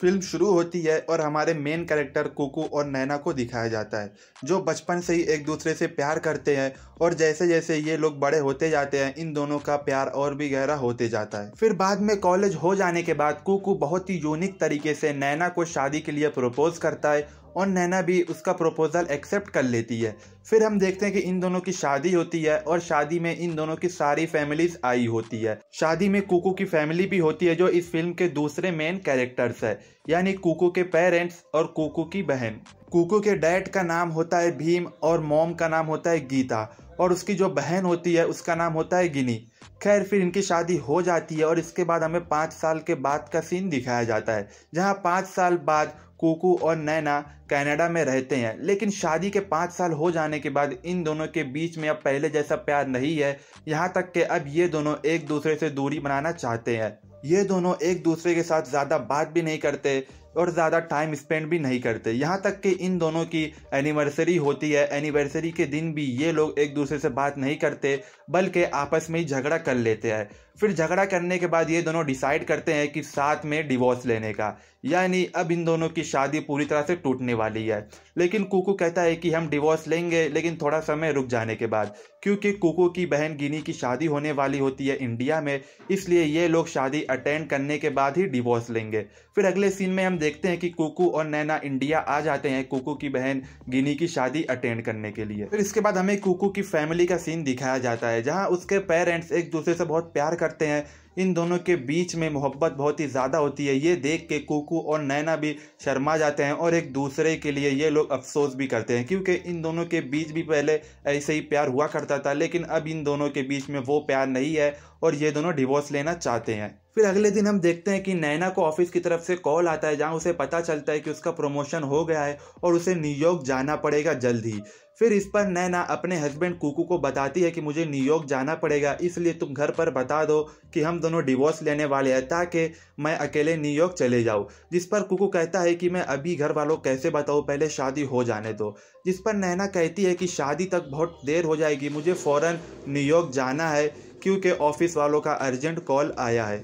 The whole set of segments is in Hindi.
फ़िल्म शुरू होती है और हमारे मेन कैरेक्टर कुकू और नैना को दिखाया जाता है, जो बचपन से ही एक दूसरे से प्यार करते हैं और जैसे जैसे ये लोग बड़े होते जाते हैं, इन दोनों का प्यार और भी गहरा होते जाता है। फिर बाद में कॉलेज हो जाने के बाद कुकू बहुत ही यूनिक तरीके से नैना को शादी के लिए प्रपोज करता है और नैना भी उसका प्रपोजल एक्सेप्ट कर लेती है। फिर हम देखते हैं कि इन दोनों की शादी होती है और शादी में इन दोनों की सारी फैमिलीज़ आई होती है। शादी में कुकू की फैमिली भी होती है, जो इस फ़िल्म के दूसरे मेन कैरेक्टर्स है, यानी कुकू के पेरेंट्स और कुकू की बहन। कुकू के डैड का नाम होता है भीम और मॉम का नाम होता है गीता, और उसकी जो बहन होती है, उसका नाम होता है गिनी। खैर, फिर इनकी शादी हो जाती है और इसके बाद हमें पाँच साल के बाद का सीन दिखाया जाता है, जहाँ पाँच साल बाद कुकू और नैना कनाडा में रहते हैं। लेकिन शादी के पाँच साल हो जाने के बाद इन दोनों के बीच में अब पहले जैसा प्यार नहीं है, यहाँ तक कि अब ये दोनों एक दूसरे से दूरी बनाना चाहते हैं। ये दोनों एक दूसरे के साथ ज़्यादा बात भी नहीं करते और ज़्यादा टाइम स्पेंड भी नहीं करते। यहाँ तक कि इन दोनों की एनिवर्सरी होती है एनिवर्सरी के दिन भी ये लोग एक दूसरे से बात नहीं करते, बल्कि आपस में ही झगड़ा कर लेते हैं। फिर झगड़ा करने के बाद ये दोनों डिसाइड करते हैं कि साथ में डिवोर्स लेने का। यानी अब इन दोनों की शादी पूरी तरह से टूटने वाली है। लेकिन कुकू कहता है कि हम डिवोर्स लेंगे, लेकिन थोड़ा समय रुक जाने के बाद। क्योंकि कुकू की बहन गिनी की शादी होने वाली होती है इंडिया में, इसलिए ये लोग शादी अटेंड करने के बाद ही डिवोर्स लेंगे। फिर अगले सीन में हम देखते हैं कि कुकू और नैना इंडिया आ जाते हैं कुकू की बहन गिनी की शादी अटेंड करने के लिए। फिर इसके बाद हमें कुकू की फैमिली का सीन दिखाया जाता है, जहाँ उसके पेरेंट्स एक दूसरे से बहुत प्यार करते हैं। इन दोनों के बीच में मोहब्बत बहुत ही ज़्यादा होती है। ये देख के कुकू और नैना भी शर्मा जाते हैं और एक दूसरे के लिए ये लोग अफसोस भी करते हैं, क्योंकि इन दोनों के बीच भी पहले ऐसे ही प्यार हुआ करता था, लेकिन अब इन दोनों के बीच में वो प्यार नहीं है और ये दोनों डिवोर्स लेना चाहते हैं। फिर अगले दिन हम देखते हैं कि नैना को ऑफ़िस की तरफ़ से कॉल आता है, जहाँ उसे पता चलता है कि उसका प्रमोशन हो गया है और उसे न्यूयॉर्क जाना पड़ेगा जल्द ही। फिर इस पर नैना अपने हस्बैंड कुकू को बताती है कि मुझे न्यूयॉर्क जाना पड़ेगा, इसलिए तुम घर पर बता दो कि हम दोनों डिवोर्स लेने वाले हैं ताकि मैं अकेले न्यूयॉर्क चले जाऊँ। जिस पर कुकू कहता है कि मैं अभी घर वालों कैसे बताऊँ, पहले शादी हो जाने दो। जिस पर नैना कहती है कि शादी तक बहुत देर हो जाएगी, मुझे फ़ौरन न्यूयॉर्क जाना है। क्योंकि ऑफ़िस वालों का अर्जेंट कॉल आया है।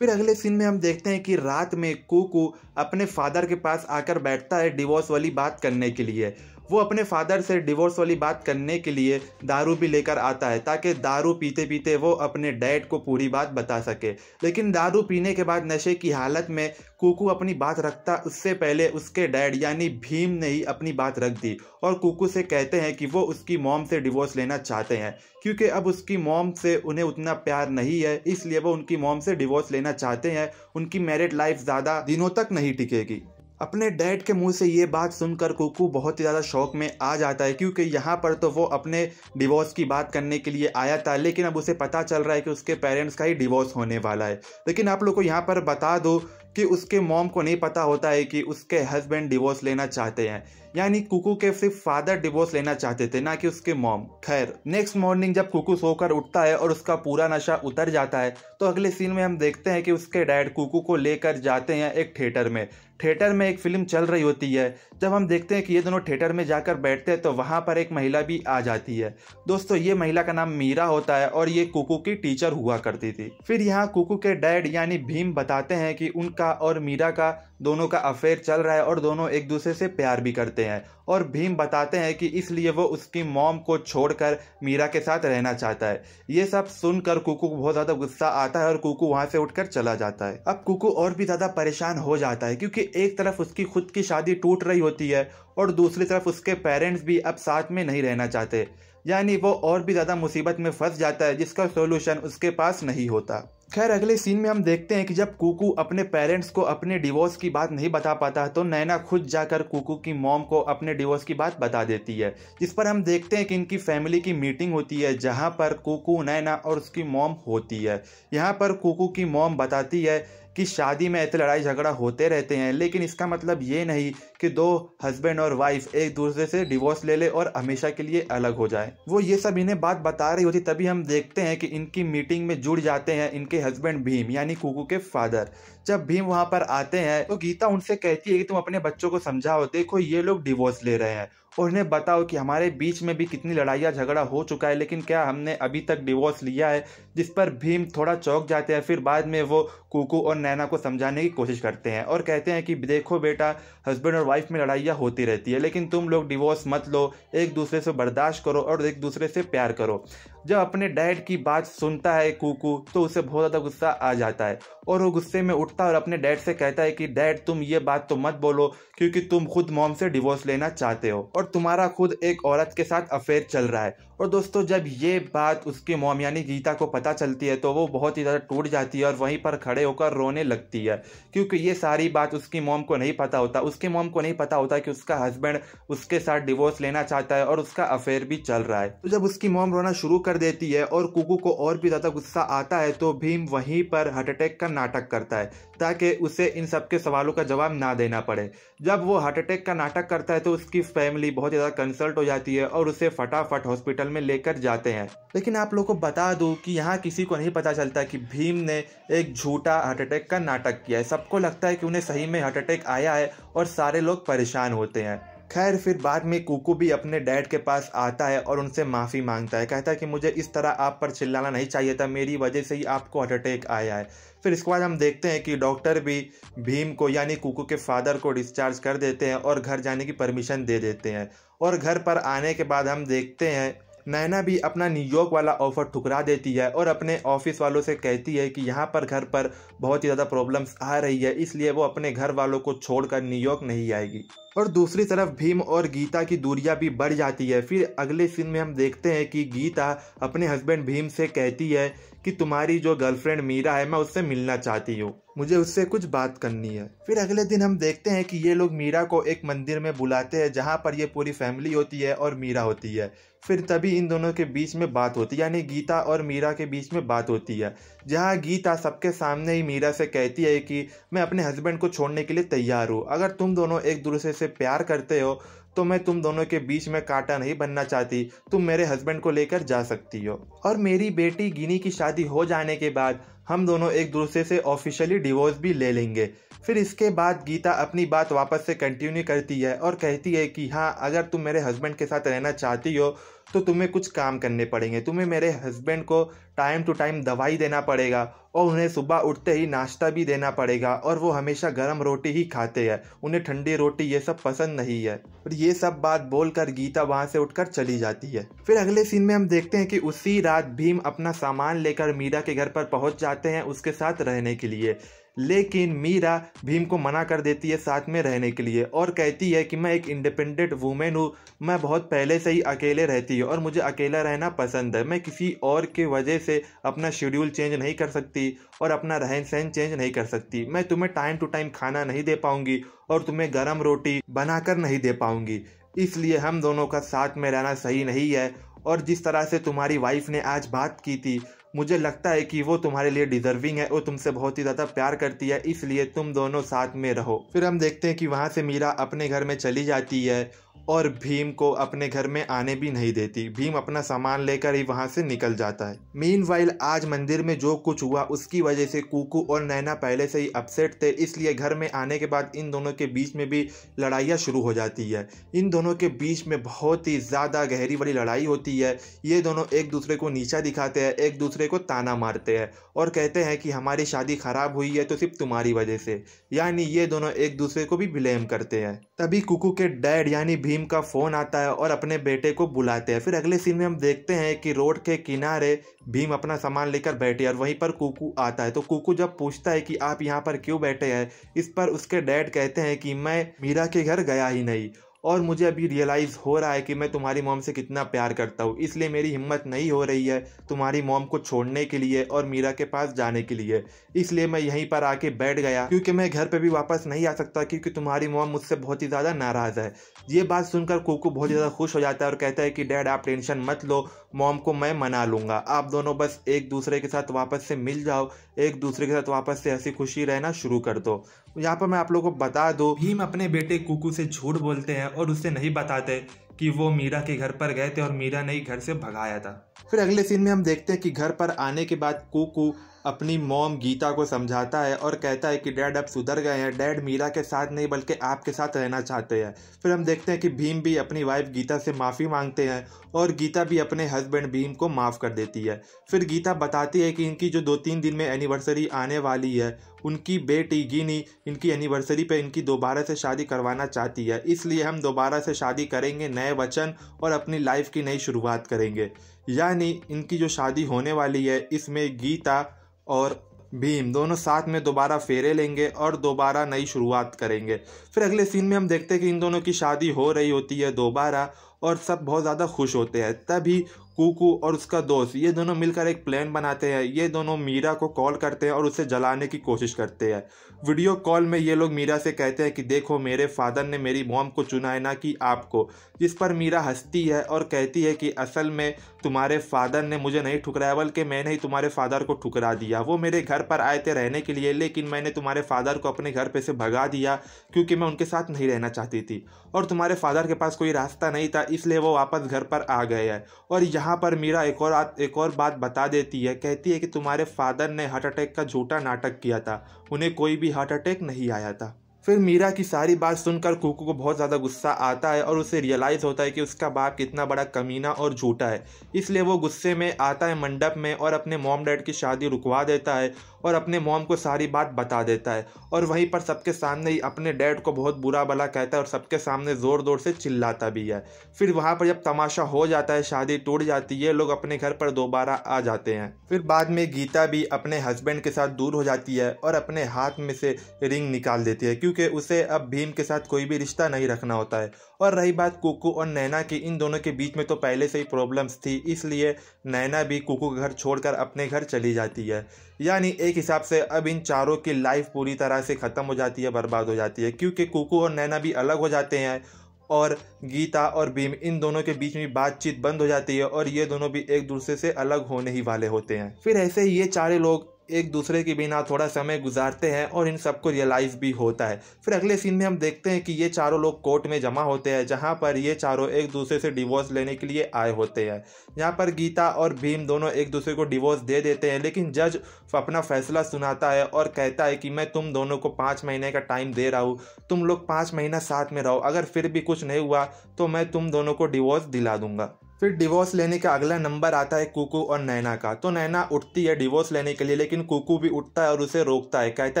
फिर अगले सीन में हम देखते हैं कि रात में कुकू अपने फादर के पास आकर बैठता है डिवोर्स वाली बात करने के लिए। वो अपने फादर से डिवोर्स वाली बात करने के लिए दारू भी लेकर आता है, ताकि दारू पीते पीते वो अपने डैड को पूरी बात बता सके। लेकिन दारू पीने के बाद नशे की हालत में कुकू अपनी बात रखता, उससे पहले उसके डैड यानी भीम ने ही अपनी बात रख दी। और कुकू से कहते हैं कि वो उसकी मॉम से डिवोर्स लेना चाहते हैं, क्योंकि अब उसकी मॉम से उन्हें उतना प्यार नहीं है, इसलिए वो उनकी मॉम से डिवोर्स लेना चाहते हैं। उनकी मैरिड लाइफ ज़्यादा दिनों तक नहीं टिकेगी। अपने डैड के मुँह से ये बात सुनकर कुकू बहुत ही ज़्यादा शौक में आ जाता है, क्योंकि यहाँ पर तो वो अपने डिवोर्स की बात करने के लिए आया था, लेकिन अब उसे पता चल रहा है कि उसके पेरेंट्स का ही डिवोर्स होने वाला है। लेकिन आप लोग को यहाँ पर बता दो कि उसके मॉम को नहीं पता होता है कि उसके हस्बैंड डिवोर्स लेना चाहते हैं। यानी कुकू के सिर्फ़ फादर डिवोर्स लेना चाहते थे, ना कि उसके मॉम। खैर नेक्स्ट मॉर्निंग जब कुकू सोकर उठता है और उसका पूरा नशा उतर जाता है तो अगले सीन में हम देखते हैं कि उसके डैड कुकू को लेकर जाते हैं एक थिएटर में। थिएटर में एक फ़िल्म चल रही होती है। जब हम देखते हैं कि ये दोनों थिएटर में जाकर बैठते हैं तो वहाँ पर एक महिला भी आ जाती है। दोस्तों, ये महिला का नाम मीरा होता है और ये कुकू की टीचर हुआ करती थी। फिर यहाँ कुकू के डैड यानी भीम बताते हैं कि उनका और मीरा का दोनों का अफेयर चल रहा है और दोनों एक दूसरे से प्यार भी करते हैं। और भीम बताते हैं कि इसलिए वो उसकी मॉम को छोड़कर मीरा के साथ रहना चाहता है। ये सब सुनकर कुकू को बहुत ज़्यादा गुस्सा आता है और कुकू वहाँ से उठकर चला जाता है। अब कुकू और भी ज़्यादा परेशान हो जाता है क्योंकि एक तरफ़ उसकी खुद की शादी टूट रही होती है और दूसरी तरफ़ उसके पेरेंट्स भी अब साथ में नहीं रहना चाहते। यानी वो और भी ज़्यादा मुसीबत में फंस जाता है जिसका सोल्यूशन उसके पास नहीं होता। खैर, अगले सीन में हम देखते हैं कि जब कुकू अपने पेरेंट्स को अपने डिवोर्स की बात नहीं बता पाता तो नैना खुद जाकर कुकू की मॉम को अपने डिवोर्स की बात बता देती है, जिस पर हम देखते हैं कि इनकी फैमिली की मीटिंग होती है, जहाँ पर कुकू, नैना और उसकी मॉम होती है। यहाँ पर कुकू की मॉम बताती है कि शादी में ऐसे लड़ाई झगड़ा होते रहते हैं, लेकिन इसका मतलब ये नहीं कि दो हस्बैंड और वाइफ एक दूसरे से डिवोर्स ले ले और हमेशा के लिए अलग हो जाए। वो ये सब इन्हें बात बता रही होती तभी हम देखते हैं कि इनकी मीटिंग में जुड़ जाते हैं इनके हस्बैंड भीम, यानी कुकू के फादर। जब भीम वहाँ पर आते हैं तो गीता उनसे कहती है कि तुम अपने बच्चों को समझाओ, देखो ये लोग डिवोर्स ले रहे हैं। और उन्हें बताओ कि हमारे बीच में भी कितनी लड़ाइयाँ, झगड़ा हो चुका है, लेकिन क्या हमने अभी तक डिवोर्स लिया है, जिस पर भीम थोड़ा चौक जाते हैं, फिर बाद में वो कुकू और नैना को समझाने की कोशिश करते हैं और कहते हैं कि देखो बेटा हस्बैंड और वाइफ में लड़ाइयाँ होती रहती है, लेकिन तुम लोग डिवोर्स मत लो, एक दूसरे से बर्दाश्त करो और एक दूसरे से प्यार करो। जब अपने डैड की बात सुनता है कुकू तो उसे बहुत ज़्यादा गुस्सा आ जाता है। और वो गुस्से में उठता है और अपने डैड से कहता है कि, डैड, तुम ये बात तो मत बोलो, क्योंकि तुम खुद मॉम से डिवोर्स लेना चाहते हो, और तुम्हारा खुद एक औरत के साथ अफेयर चल रहा है। और दोस्तों, जब ये बात उसकी मॉम यानी गीता को पता चलती है तो वो बहुत ही ज़्यादा टूट जाती है और वहीं पर खड़े होकर रोने लगती है। क्योंकि ये सारी बात उसकी मॉम को नहीं पता होता। उसके मॉम को नहीं पता होता कि उसका हस्बैंड उसके साथ डिवोर्स लेना चाहता है और उसका अफेयर भी चल रहा है। तो जब उसकी मॉम रोना शुरू कर देती है और कुकू को और भी ज़्यादा गुस्सा आता है तो भीम वहीं पर हार्ट अटैक का नाटक करता है, ताकि उसे इन सब के सवालों का जवाब ना देना पड़े। जब वो हार्ट अटैक का नाटक करता है तो उसकी फैमिली बहुत ज़्यादा कंसल्ट हो जाती है और उसे फटाफट हॉस्पिटल में लेकर जाते हैं। लेकिन आप लोग को बता दूँ कि यहाँ किसी को नहीं पता चलता कि भीम ने एक झूठा हार्ट अटैक का नाटक किया है। सबको लगता है कि उन्हें सही में हार्ट अटैक आया है और सारे लोग परेशान होते हैं। खैर, फिर बाद में कुकू भी अपने डैड के पास आता है और उनसे माफ़ी माँगता है। कहता है कि मुझे इस तरह आप पर चिल्लाना नहीं चाहिए था, मेरी वजह से ही आपको हार्ट अटैक आया है। फिर इसके बाद हम देखते हैं कि डॉक्टर भी भीम को, यानी कुकू के फादर को डिस्चार्ज कर देते हैं और घर जाने की परमिशन दे देते हैं। और घर पर आने के बाद हम देखते हैं नैना भी अपना न्यूयॉर्क वाला ऑफ़र ठुकरा देती है और अपने ऑफ़िस वालों से कहती है कि यहाँ पर घर पर बहुत ही ज़्यादा प्रॉब्लम्स आ रही है, इसलिए वो अपने घर वालों को छोड़कर न्यूयॉर्क नहीं आएगी। और दूसरी तरफ़ भीम और गीता की दूरियाँ भी बढ़ जाती है। फिर अगले सीन में हम देखते हैं कि गीता अपने हस्बैंड भीम से कहती है कि तुम्हारी जो गर्लफ्रेंड मीरा है, मैं उससे मिलना चाहती हूँ। मुझे उससे कुछ बात करनी है। फिर अगले दिन हम देखते हैं कि ये लोग मीरा को एक मंदिर में बुलाते हैं, जहाँ पर ये पूरी फैमिली होती है और मीरा होती है। फिर तभी इन दोनों के बीच में बात होती है, यानी गीता और मीरा के बीच में बात होती है। जहाँ गीता सबके सामने ही मीरा से कहती है कि, मैं अपने हस्बैंड को छोड़ने के लिए तैयार हूँ। अगर तुम दोनों एक दूसरे से प्यार करते हो तो मैं तुम दोनों के बीच में कांटा नहीं बनना चाहती। तुम मेरे हस्बैंड को लेकर जा सकती हो। और मेरी बेटी गिनी की शादी हो जाने के बाद हम दोनों एक दूसरे से ऑफिशियली डिवोर्स भी ले लेंगे। फिर इसके बाद गीता अपनी बात वापस से कंटिन्यू करती है और कहती है कि हाँ अगर तुम मेरे हस्बैंड के साथ रहना चाहती हो तो तुम्हें कुछ काम करने पड़ेंगे। तुम्हें मेरे हस्बैंड को टाइम टू टाइम दवाई देना पड़ेगा और उन्हें सुबह उठते ही नाश्ता भी देना पड़ेगा और वो हमेशा गर्म रोटी ही खाते हैं। उन्हें ठंडी रोटी ये सब पसंद नहीं है। और ये सब बात बोलकर गीता वहाँ से उठकर चली जाती है। फिर अगले सीन में हम देखते हैं कि उसी रात भीम अपना सामान लेकर मीरा के घर पर पहुँच जाते हैं उसके साथ रहने के लिए। लेकिन मीरा भीम को मना कर देती है साथ में रहने के लिए और कहती है कि मैं एक इंडिपेंडेंट वुमेन हूँ। मैं बहुत पहले से ही अकेले रहती हूँ और मुझे अकेला रहना पसंद है। मैं किसी और के वजह से अपना शेड्यूल चेंज नहीं कर सकती और अपना रहन सहन चेंज नहीं कर सकती। मैं तुम्हें टाइम टू टाइम खाना नहीं दे पाऊँगी और तुम्हें गर्म रोटी बनाकर नहीं दे पाऊँगी। इसलिए हम दोनों का साथ में रहना सही नहीं है। और जिस तरह से तुम्हारी वाइफ ने आज बात की थी मुझे लगता है कि वो तुम्हारे लिए डिजर्विंग है, वो तुमसे बहुत ही ज़्यादा प्यार करती है, इसलिए तुम दोनों साथ में रहो। फिर हम देखते हैं कि वहाँ से मीरा अपने घर में चली जाती है और भीम को अपने घर में आने भी नहीं देती। भीम अपना सामान लेकर ही वहाँ से निकल जाता है। मीन आज मंदिर में जो कुछ हुआ, उसकी वजह से कुकू और नैना पहले से ही अपसेट थे, इसलिए घर में आने के बाद इन दोनों के बीच में भी लड़ाइयाँ शुरू हो जाती है। इन दोनों के बीच में बहुत ही ज़्यादा गहरी बड़ी लड़ाई होती है। ये दोनों एक दूसरे को नीचा दिखाते हैं, एक दूसरे को ताना मारते हैं और कहते हैं कि हमारी शादी खराब हुई है तो सिर्फ़ तुम्हारी वजह से। यानी ये दोनों एक दूसरे को भी ब्लेम करते हैं। तभी कुकू के डैड यानी भीम भीम का फ़ोन आता है और अपने बेटे को बुलाते हैं। फिर अगले सीन में हम देखते हैं कि रोड के किनारे भीम अपना सामान लेकर बैठे और वहीं पर कुकू आता है। तो कुकू जब पूछता है कि आप यहाँ पर क्यों बैठे हैं? इस पर उसके डैड कहते हैं कि मैं मीरा के घर गया ही नहीं। और मुझे अभी रियलाइज़ हो रहा है कि मैं तुम्हारी मॉम से कितना प्यार करता हूँ। इसलिए मेरी हिम्मत नहीं हो रही है तुम्हारी मॉम को छोड़ने के लिए और मीरा के पास जाने के लिए। इसलिए मैं यहीं पर आके बैठ गया क्योंकि मैं घर पर भी वापस नहीं आ सकता क्योंकि तुम्हारी मॉम मुझसे बहुत ही ज़्यादा नाराज़ है। ये बात सुनकर कोको बहुत ज़्यादा खुश हो जाता है और कहता है कि डैड आप टेंशन मत लो। मॉम को मैं मना लूँगा। आप दोनों बस एक दूसरे के साथ वापस से मिल जाओ, एक दूसरे के साथ वापस से हँसी खुशी रहना शुरू कर दो। यहाँ पर मैं आप लोगों को बता दो, भीम अपने बेटे कुकू से झूठ बोलते हैं और उससे नहीं बताते कि वो मीरा के घर पर गए थे और मीरा ने ही घर से भगाया था। फिर अगले सीन में हम देखते हैं कि घर पर आने के बाद कुकू अपनी मॉम गीता को समझाता है और कहता है कि, डैड, अब सुधर गए हैं। डैड मीरा के साथ नहीं, बल्कि आपके साथ रहना चाहते हैं। फिर हम देखते हैं कि भीम भी अपनी वाइफ गीता से माफ़ी मांगते हैं और गीता भी अपने हस्बैंड भीम को माफ़ कर देती है। फिर गीता बताती है कि इनकी जो दो तीन दिन में एनिवर्सरी आने वाली है, उनकी बेटी गिनी इनकी एनिवर्सरी पे इनकी दोबारा से शादी करवाना चाहती है। इसलिए हम दोबारा से शादी करेंगे नए वचन और अपनी लाइफ की नई शुरुआत करेंगे। यानी इनकी जो शादी होने वाली है, इसमें गीता और भीम, दोनों साथ में दोबारा फेरे लेंगे और दोबारा नई शुरुआत करेंगे। फिर अगले सीन में हम देखते हैं कि इन दोनों की शादी हो रही होती है दोबारा और सब बहुत ज़्यादा खुश होते हैं। तभी कुकू और उसका दोस्त, ये दोनों मिलकर एक प्लान बनाते हैं। ये दोनों मीरा को कॉल करते हैं और उसे जलाने की कोशिश करते हैं। वीडियो कॉल में ये लोग मीरा से कहते हैं कि, देखो, मेरे फादर ने मेरी मॉम को चुना है ना कि आपको। जिस पर मीरा हंसती है और कहती है कि, असल में तुम्हारे फादर ने मुझे नहीं ठुकराया, बल्कि मैंने ही तुम्हारे फादर को ठुकरा दिया। वो मेरे घर पर आए थे रहने के लिए, लेकिन मैंने तुम्हारे फादर को अपने घर पे से भगा दिया, क्योंकि मैं उनके साथ नहीं रहना चाहती थी। और तुम्हारे फादर के पास कोई रास्ता नहीं था, इसलिए वो वापस घर पर आ गए हैं। और यहाँ पर मीरा एक और एक और बात बता देती है। कहती है कि तुम्हारे फादर ने हार्ट अटैक का झूठा नाटक किया था। उन्हें कोई भी हार्ट अटैक नहीं आया था। फिर मीरा की सारी बात सुनकर कुकू को बहुत ज़्यादा गुस्सा आता है और उसे रियलाइज़ होता है कि उसका बाप कितना बड़ा कमीना और झूठा है। इसलिए वो गुस्से में आता है मंडप में और अपने मॉम डैड की शादी रुकवा देता है और अपने मॉम को सारी बात बता देता है और वहीं पर सबके सामने ही अपने डैड को बहुत बुरा भला कहता है और सबके सामने ज़ोर ज़ोर से चिल्लाता भी है। फिर वहाँ पर जब तमाशा हो जाता है, शादी टूट जाती है, लोग अपने घर पर दोबारा आ जाते हैं। फिर बाद में गीता भी अपने हस्बैंड के साथ दूर हो जाती है और अपने हाथ में से रिंग निकाल देती है क्योंकि उसे अब भीम के साथ कोई भी रिश्ता नहीं रखना होता है। और रही बात कुकू और नैना की, इन दोनों के बीच में तो पहले से ही प्रॉब्लम्स थी, इसलिए नैना भी कुकू का घर छोड़कर अपने घर चली जाती है। यानी एक हिसाब से अब इन चारों की लाइफ पूरी तरह से ख़त्म हो जाती है, बर्बाद हो जाती है, क्योंकि कुकू और नैना भी अलग हो जाते हैं और गीता और भीम, इन दोनों के बीच में बातचीत बंद हो जाती है और ये दोनों भी एक दूसरे से अलग होने ही वाले होते हैं। फिर ऐसे ही ये चारे लोग एक दूसरे के बिना थोड़ा समय गुजारते हैं और इन सबको रियलाइज़ भी होता है। फिर अगले सीन में हम देखते हैं कि ये चारों लोग कोर्ट में जमा होते हैं, जहाँ पर ये चारों एक दूसरे से डिवोर्स लेने के लिए आए होते हैं। यहाँ पर गीता और भीम दोनों एक दूसरे को डिवोर्स दे देते हैं, लेकिन जज अपना फैसला सुनाता है और कहता है कि मैं तुम दोनों को पाँच महीने का टाइम दे रहा हूँ। तुम लोग पाँच महीना साथ में रहो, अगर फिर भी कुछ नहीं हुआ तो मैं तुम दोनों को डिवोर्स दिला दूँगा। फिर डिवोर्स लेने का अगला नंबर आता है कुकू और नैना का। तो नैना उठती है डिवोर्स लेने के लिए, लेकिन कुकू भी उठता है और उसे रोकता है। कहता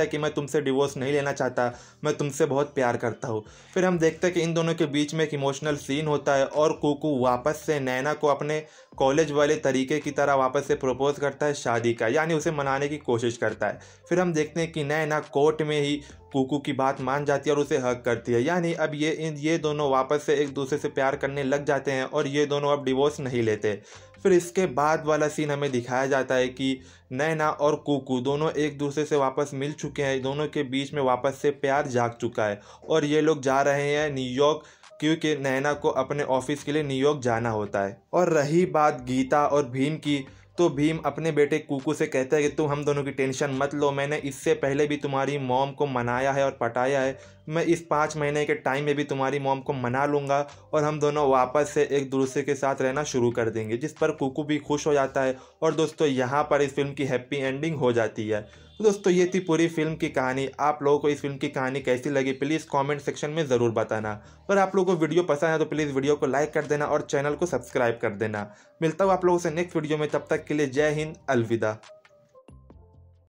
है कि मैं तुमसे डिवोर्स नहीं लेना चाहता, मैं तुमसे बहुत प्यार करता हूँ। फिर हम देखते हैं कि इन दोनों के बीच में एक इमोशनल सीन होता है और कुकू वापस से नैना को अपने कॉलेज वाले तरीके की तरह वापस से प्रपोज करता है शादी का, यानी उसे मनाने की कोशिश करता है। फिर हम देखते हैं कि नैना कोर्ट में ही कुकू की बात मान जाती है और उसे हक करती है। यानी अब ये, इन, ये दोनों वापस से एक दूसरे से प्यार करने लग जाते हैं और ये दोनों अब डिवोर्स नहीं लेते। फिर इसके बाद वाला सीन हमें दिखाया जाता है कि नैना और कुकू दोनों एक दूसरे से वापस मिल चुके हैं। दोनों के बीच में वापस से प्यार जाग चुका है और ये लोग जा रहे हैं न्यूयॉर्क क्योंकि नैना को अपने ऑफ़िस के लिए न्यूयॉर्क जाना होता है। और रही बात गीता और भीम की तो भीम अपने बेटे कुकू से कहता है कि तुम हम दोनों की टेंशन मत लो, मैंने इससे पहले भी तुम्हारी मॉम को मनाया है और पटाया है। मैं इस पाँच महीने के टाइम में भी तुम्हारी मॉम को मना लूँगा और हम दोनों वापस से एक दूसरे के साथ रहना शुरू कर देंगे। जिस पर कुकू भी खुश हो जाता है और दोस्तों, यहाँ पर इस फ़िल्म की हैप्पी एंडिंग हो जाती है। तो दोस्तों, ये थी पूरी फ़िल्म की कहानी। आप लोगों को इस फ़िल्म की कहानी कैसी लगी प्लीज़ कमेंट सेक्शन में ज़रूर बताना। और आप लोगों को वीडियो पसंद है तो प्लीज़ वीडियो को लाइक कर देना और चैनल को सब्सक्राइब कर देना। मिलता हूँ आप लोगों से नेक्स्ट वीडियो में, तब तक के लिए जय हिंद, अलविदा।